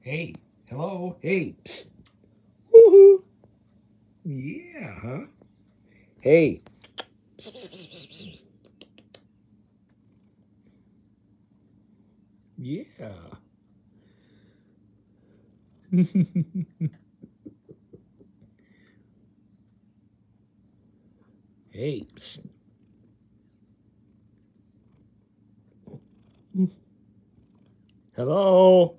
Hey, hello, hey, psst. Woohoo. Yeah, huh? Hey. Yeah. hey. Psst. Mm. Hello.